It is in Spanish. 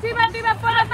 chiva, chiva, por